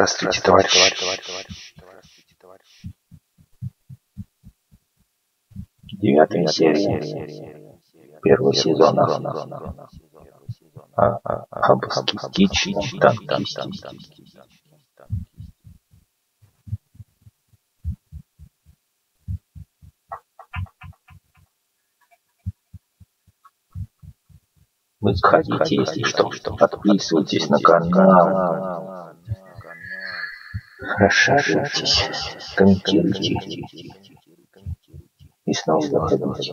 Здравствуйте, товарищ. Девятая серия первого сезона о абскистичном танкисте. Вы заходите, если что, подписывайтесь на канал, расширяйтесь, комментируйте и снова заходите.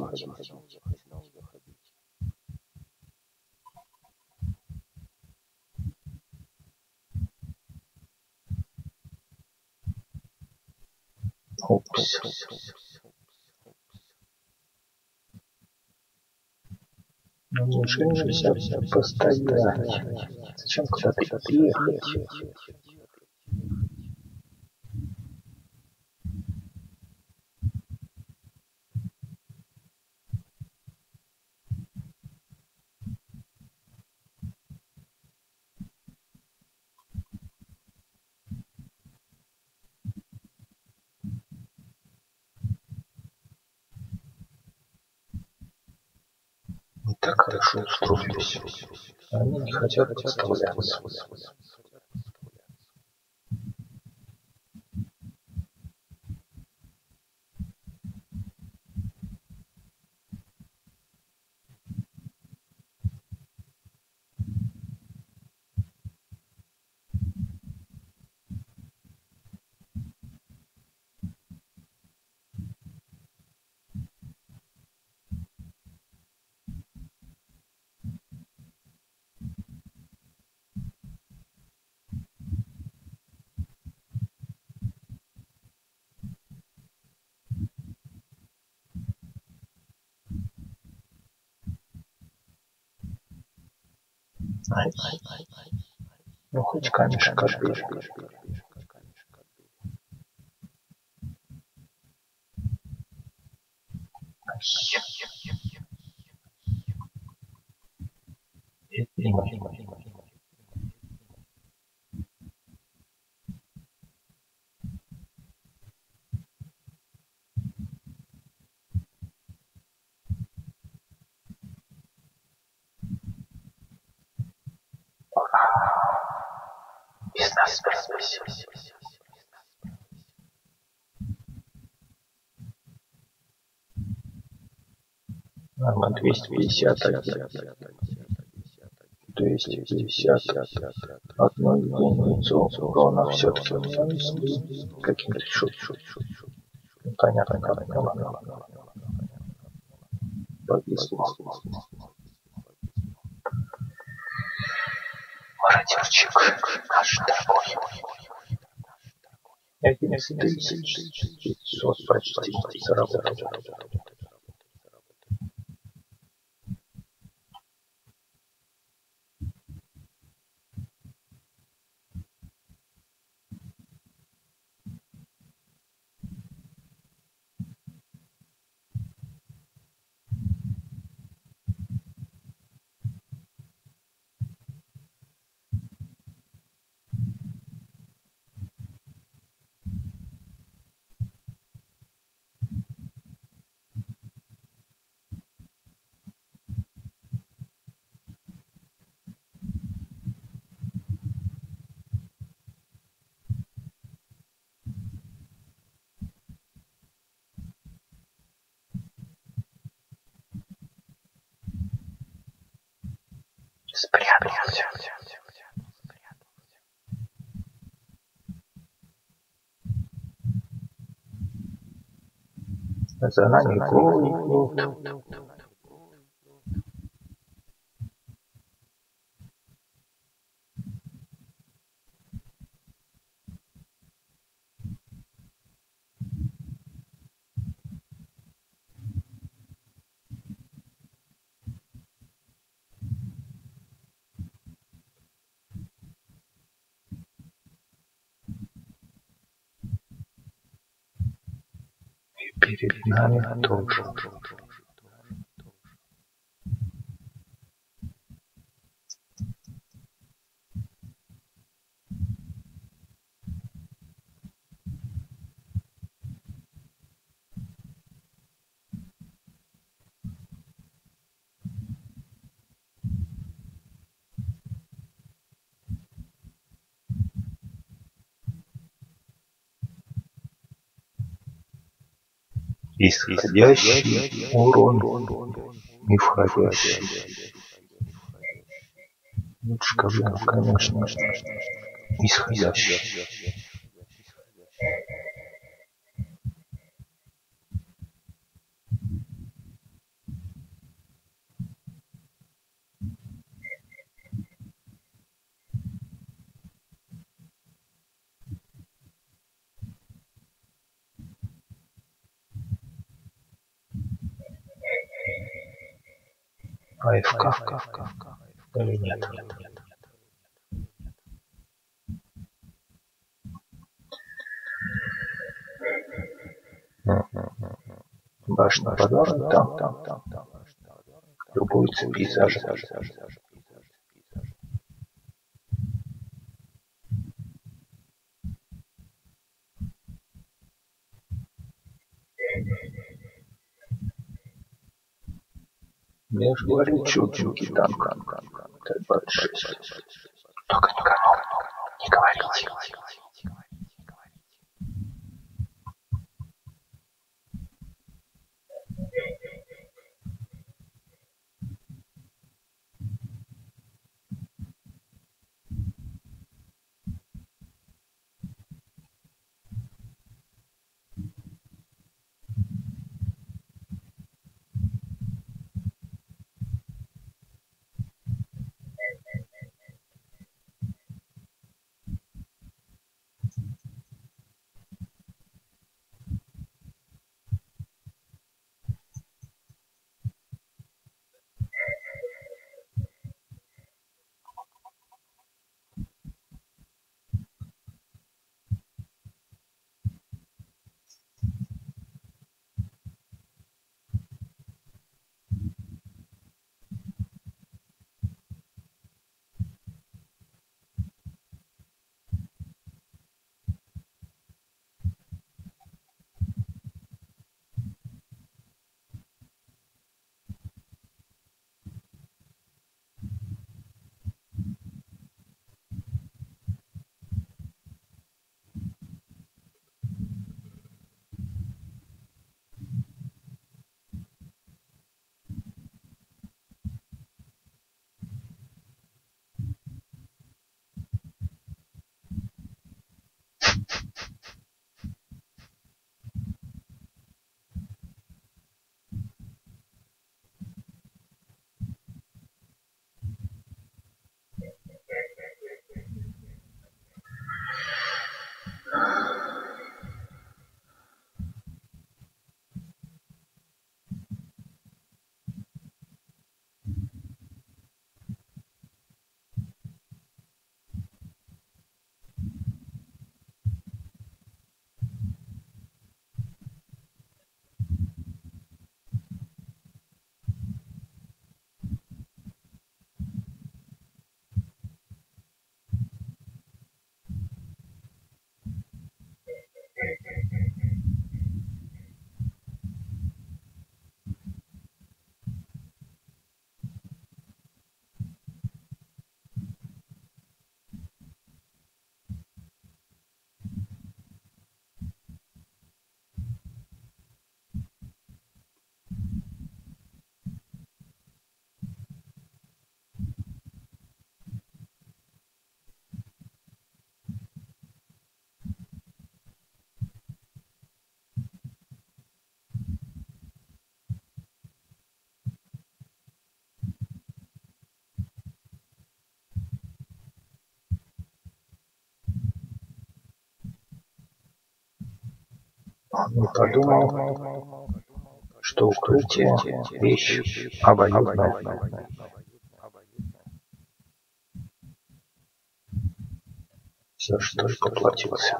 Ну, неужели нельзя постоять? Зачем куда-то ехать? Так хорошо устроились. Они не хотят подставляться. Ну хоть камешек отбери. Без 250 250 от моих близнецов урона все-таки у меня есть какие-то шутки. Понятно, как поняла. Повисло. Мародерчик, наш торговый. Один из тысяч пятьсот почти заработал. Спрятался. За нами голый флот. Perezida Tonzi Исходящий урон и входящий. Лучше, конечно, исходящий. АФК или нет? Башня подарок там, там, там, там. Любуется пейзажем. Говорил, чудненький танк. Т-26. Только никому не говорите. Не подумал, что укрытие – вещь обоюдная. Все ж только платился.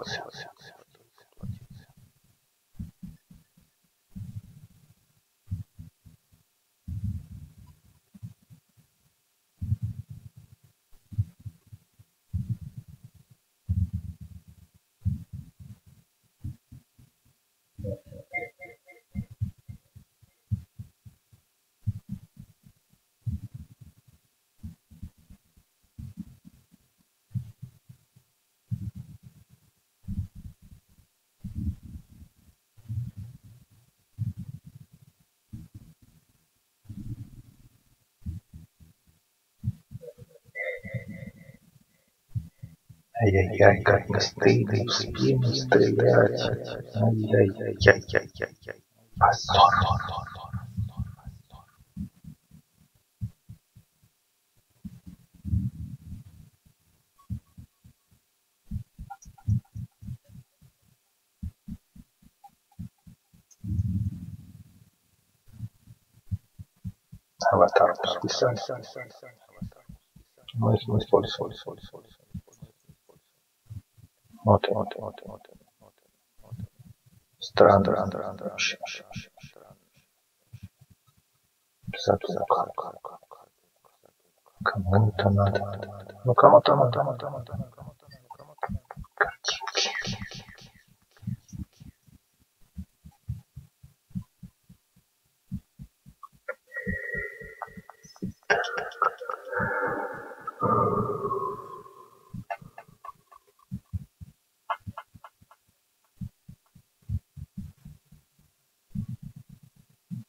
Ай-яй-яй, как мы стыдно, успеем стрелять. Ай-яй-яй-яй-яй-яй. Позор. Аватар, аватар, аватар, аватар, аватар, аватар, аватар, аватар, аватар, аватар, аватар, Motyl, motyl, motyl, motyl. Stran, stran, stran, stran, stran, stran. Psa, psa, kar, kar, kar, kar. Kamata, mata, mata, mata. No kamata, mata, mata, mata, mata, mata, mata.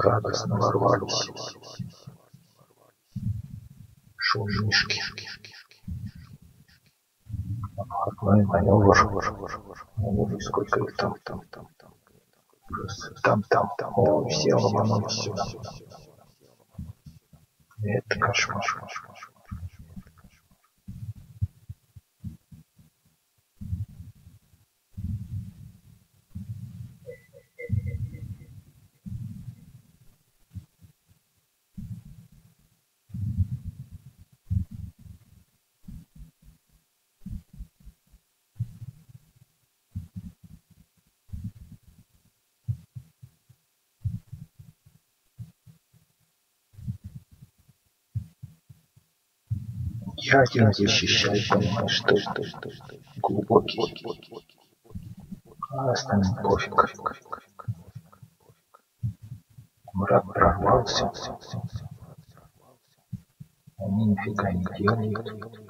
радостно ворвались. Шумишки. Обходной маневр. Ну, не вижу, сколько их там, там, там, там. Там, там, там, там, все ломанули сюда. Это кошмар, кошмар. Я один защищаю понимаю, что, что, что, что глубокий. А остальным пофиг. Мрак прорвался. Они нифига не делают.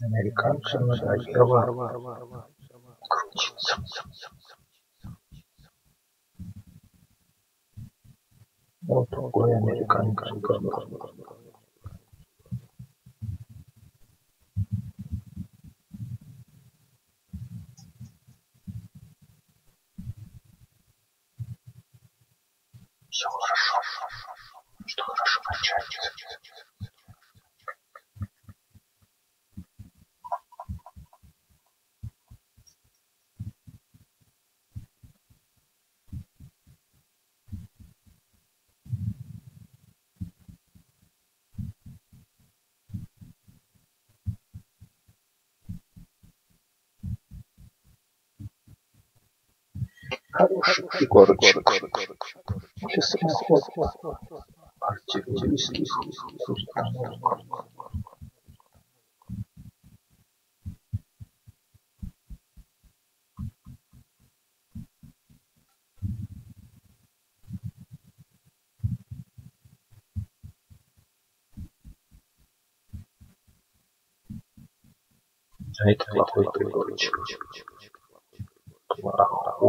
Американцы, Рва, Рва, Рва, Рва. Все хорошо, что хорошо кончается. короче, Сейчас самоход. Артиллерийский А это плохой приборчик.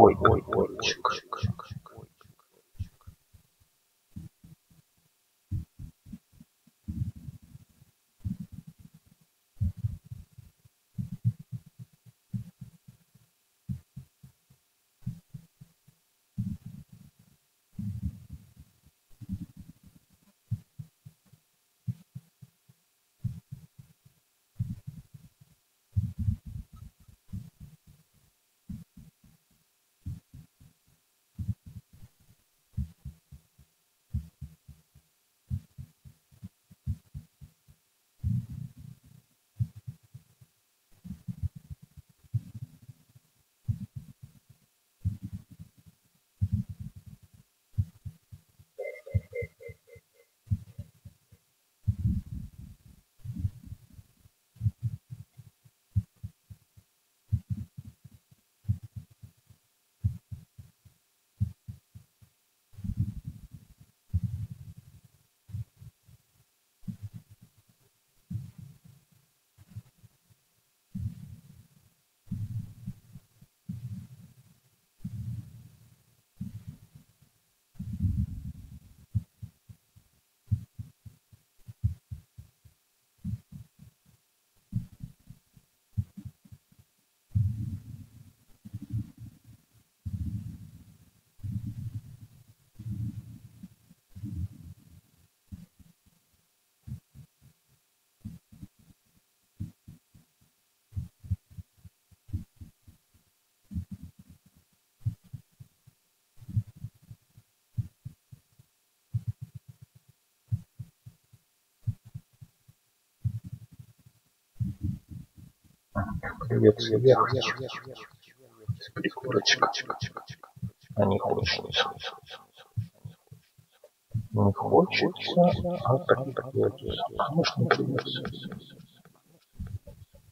おい、おい、おい、多い。Привет, я Прикурочка. Они хочется. Не хочется, а так придется. А может не придется.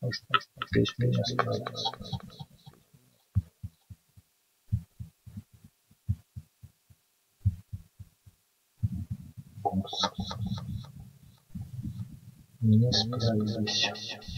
Может, здесь меня справится. Не справились.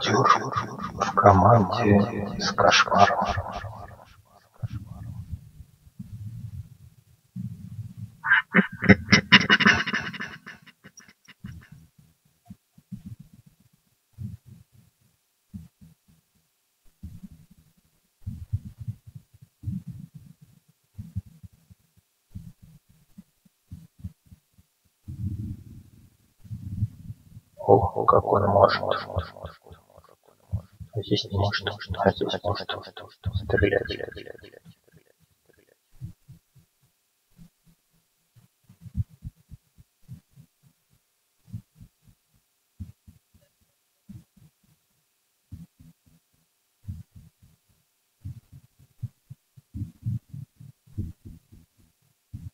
актер в команде с кошмаром. Ох, как он может. Здесь не может, а здесь может стрелять.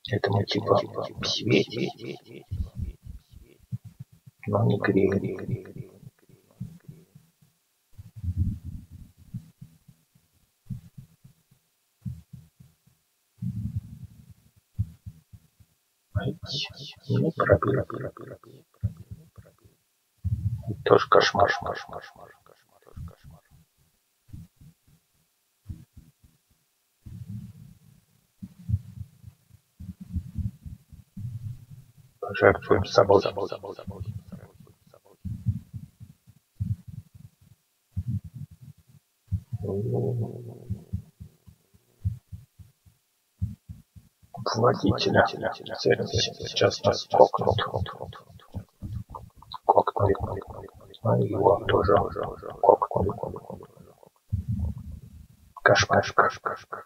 Это мы типа в свете, но не греем. Пробил. Тоже кошмар, кошмар, кошмар, кошмар, тоже кошмар. Пожертвуем собой, собой, собой, собой. Водителя целимся сейчас нас кокнут. Кокнули. А его тоже кокнули. Кошмар, кошмар,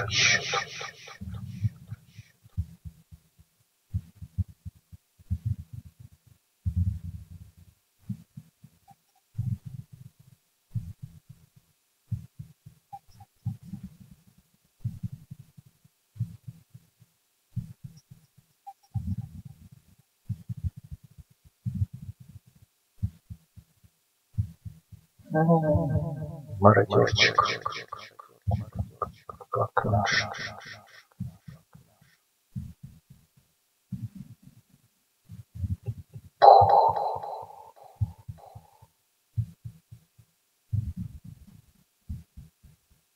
кошмар. расчет мародерчик как наш.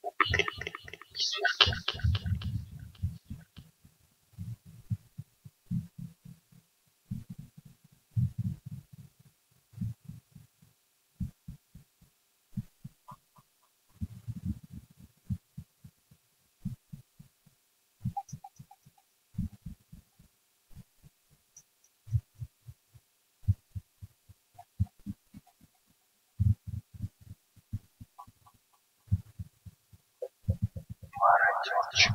Убили сверхи. Мародерчик.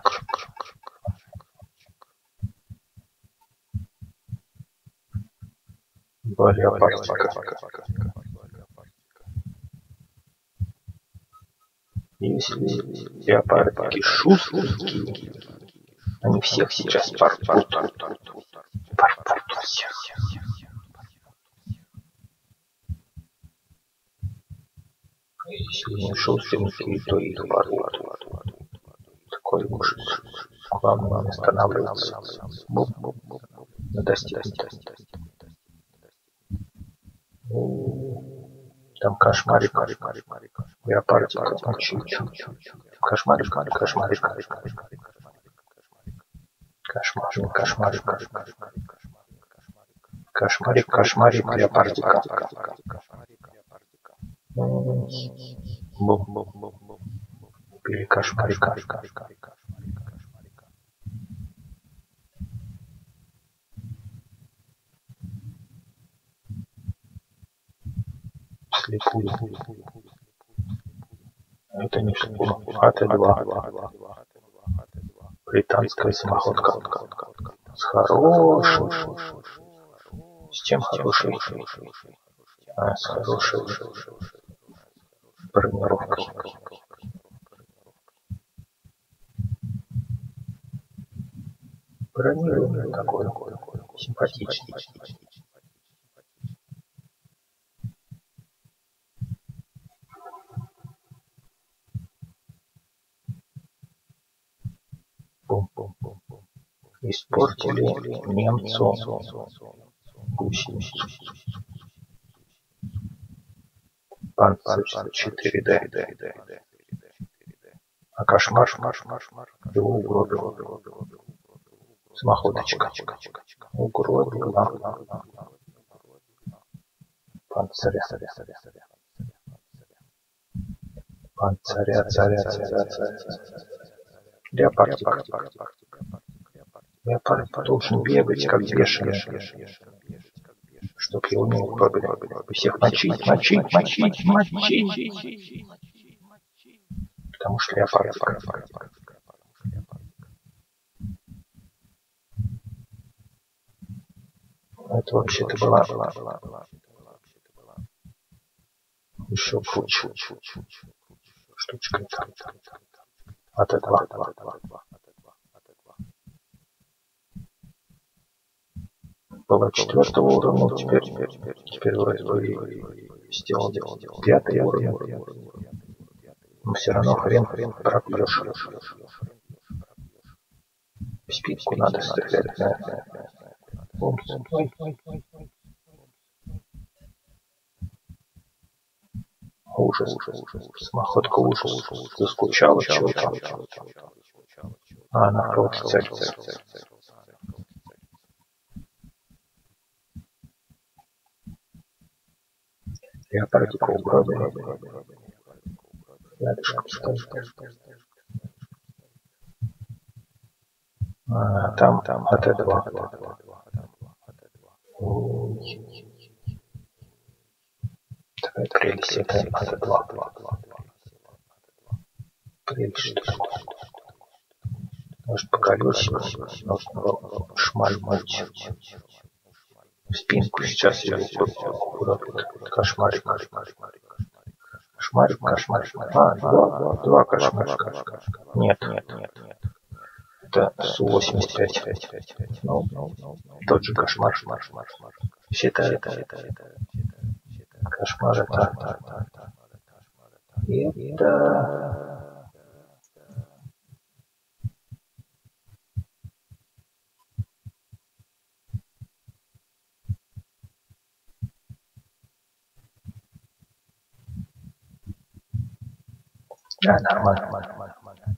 Балеопартика. Если леопардики шустренькие, они всех сейчас порвут. Порвут всех. Если не шустренькие, то их порвут главное не останавливаться. Надо достигнуть. Там кошмарик, кошмарик, леопардик, кошмарик, кошмарик, кошмарик, кошмарик, кошмарик, кошмарик, кошмарик, леопардика. Бум-бум-бум-бум. Или кошмарик, кошмарик, кошмарик, кошмарик. Слепую. Это не слепую. АТ-2. Британская самоходка. С хорошим. С чем хороший? А, с хорошей бронировкой. бронированный такой, симпатичный. Испортили немцу гусеницу. Панцирь 4D. А кошмар, кошмар, кошмар, его угробил. Самоходочка. Угробила. Панциря. Панциря, царя, царя, царя. Леопард. Леопард должен бегать, как бешеный, чтоб его не угробили. Всех мочить, мочить, мочить, мочить. Потому что леопард. Это вообще-то была, была, была, была, еще круче. Штучка это. От этого. Была четвертого уровня, теперь, теперь вроде бы сделал пятый уровень. Но все равно хрен хрен пропьешь. В спинку надо стрелять. Ой, ой. Ужас. Самоходка ужас. Заскучала чего-то. А она в кого-то целится. Леопардика угробили. Рядышком стоит. А, там, там, от этого. Такая прелесть, это от два. Прелесть, что? Может, по колесику, но шмальнуть в спинку сейчас ее уробит. Кошмарик, кошмарик. Кошмарик, кошмарик. А, два, два кошмарика. Нет, нет, нет, нет. Это Су-85. Ну, тот же кошмар. Считай, это, это, это, кошмар, это, это, Да, нормально, нормально, нормально.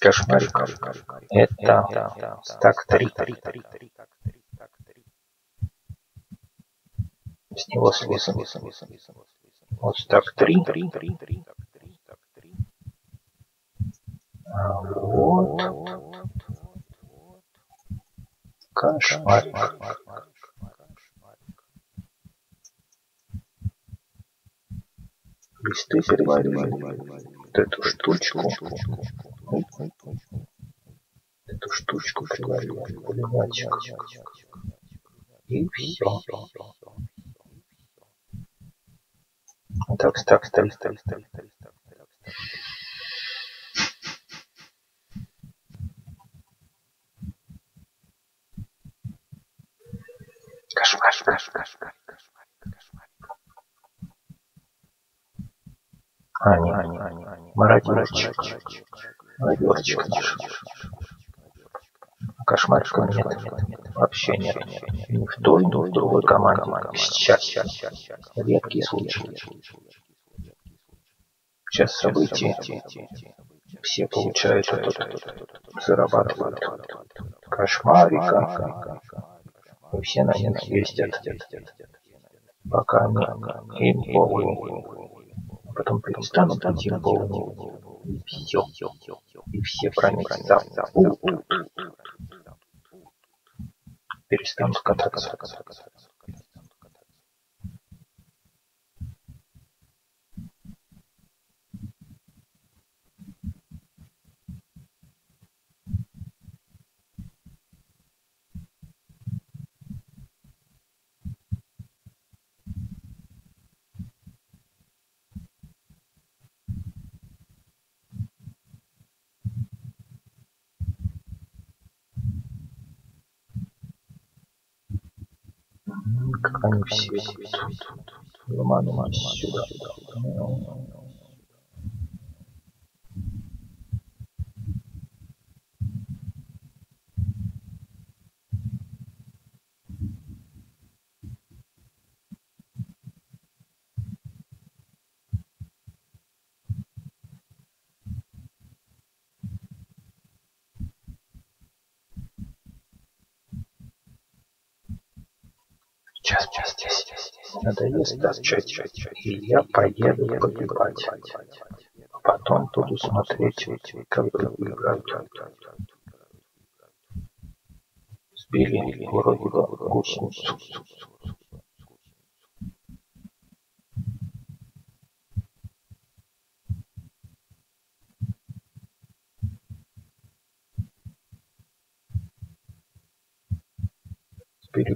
Кошмарик. Это стак 3. С него слезем. Вот стак 3. А вот. Кошмарик. Переварили. Вот эту штучку. Эту штучку приварили. Пулеметчик. И все. Так, так, так, так, так, так. Кошмар, кошмар, кошмар, кошмар, кошмар. А, не, не, не, Мародерчик наш. Кошмарика нет, вообще нет. Ни в той, ни в другой команде. Сейчас, редкие случаи. Сейчас события. Все получают этот, зарабатывают. Кошмарика. И все на них ездят. Пока они им похуй потом перестанут идти голову. И все. И все проникнутся. Перестанут кататься. Как они все тут ломанулись сюда. Сейчас, сейчас, здесь. Надоест торчать, и я поеду погибать. А потом буду смотреть, как играют. Сбили вроде бы гусеницу.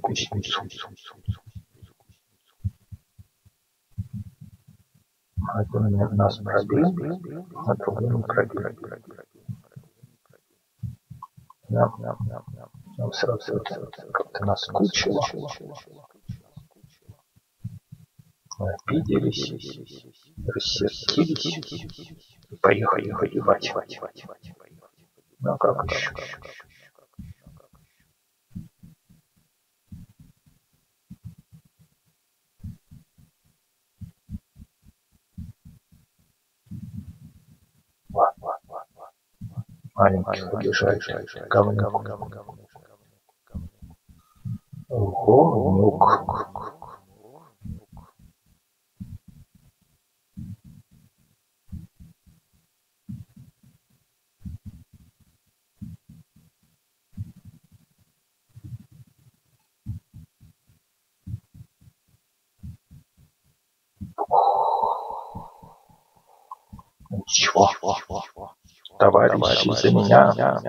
Гусеницу. Один нас пробил, а другой не пробил. Нам, нам, нам, нам. Нам сразу как-то наскучило. Мы обиделись, рассердились поехали воевать. Ну а как еще? Маленький побежает говнюк. Говнюк. Ничего. За меня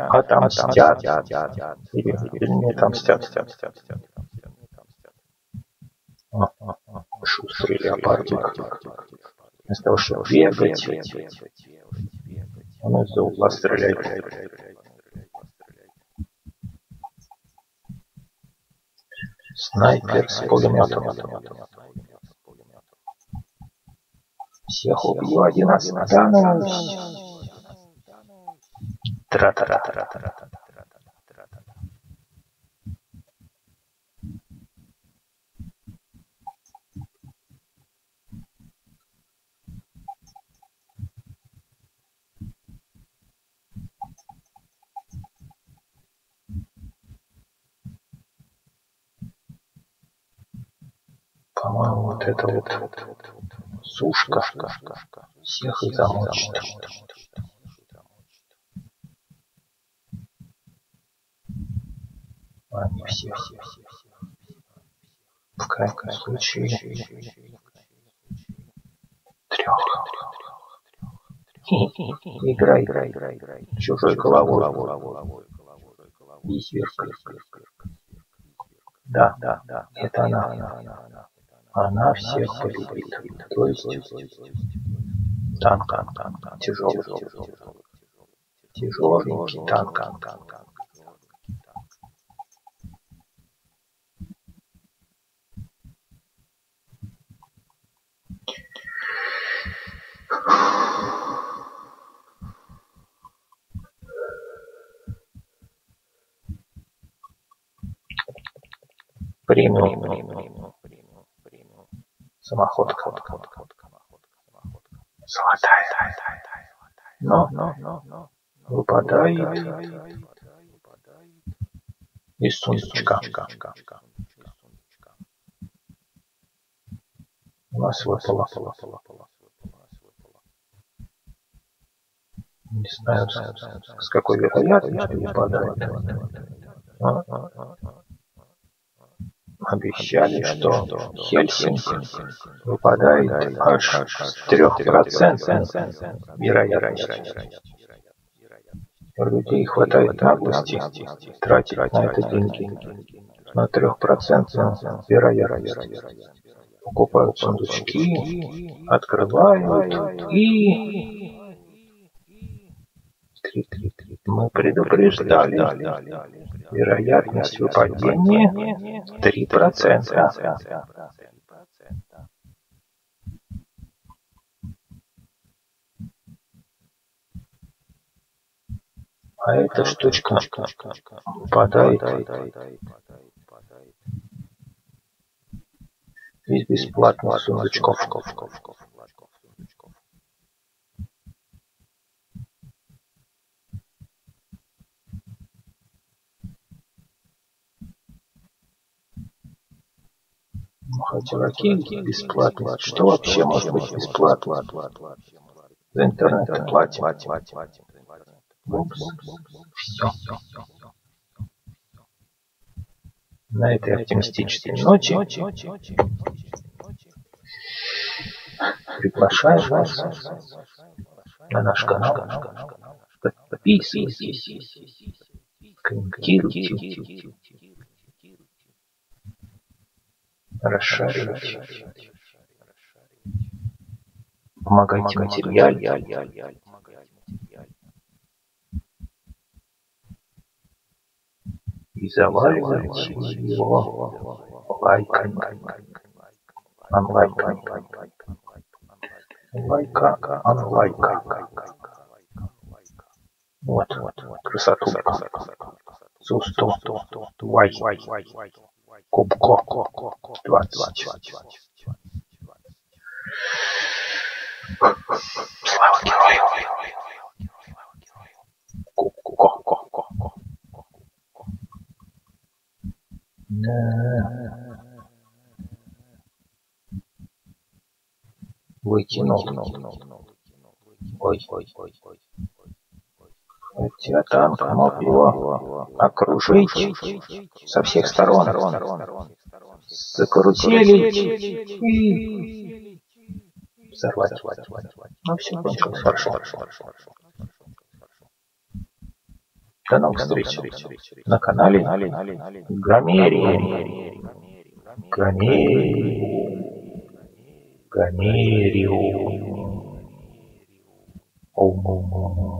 отомстят. Или, или не отомстят. Шустрый леопардик. Вместо того, чтобы бегать, он из-за угла стреляет. Снайпер с пулеметом. Всех убью один останусь. Тра-та-та-та-та-та-та. По-моему, вот это вот сушка всех и А не всех. В крайнем случае трех. Играй, играй, играй, играй. Чужой головой. И сверка. Да, да, да. Это она, она, она, она. Она всех полюбит. То есть танк, танк, танк, танк, тяжелый, тяжелый, тяжелый танк, танк, танк, танк. Премиум, самоходка. Золотая. Но, но, но, но. Выпадает из сундучка. У нас выпало. Не знаю, с какой вероятностью выпадает. Обещали, что Хельсинки выпадает аж с трехпроцентной вероятностью. У людей хватает наглости тратить на это деньги на трехпроцентную вероятность. Покупают сундучки, открывают и... Мы предупреждали. Вероятность выпадения 3%. А эта штучка выпадает из бесплатных сундучков. Махачераки бесплатно. Что вообще может быть бесплатно? За интернет платим. Упс. Все. На этой оптимистической ночи приглашаю вас на наш канал. Подписывайтесь, комментируйте, расшаривайте, помогайте материально. И заваливайте его лайками, онлайками, лайка, онлайка. Вот, вот, вот, красоту. Сусто, вай, кубко. Слава герою! Кубко, Вытянул. Ой, ой, ой, ой. Хотя там мог его окружить со всех сторон. Закрутили взорвать. Ну все кончилось хорошо. До новых встреч на канале Гомерия. Гомериум. Гомериум. Ом-ом-ом.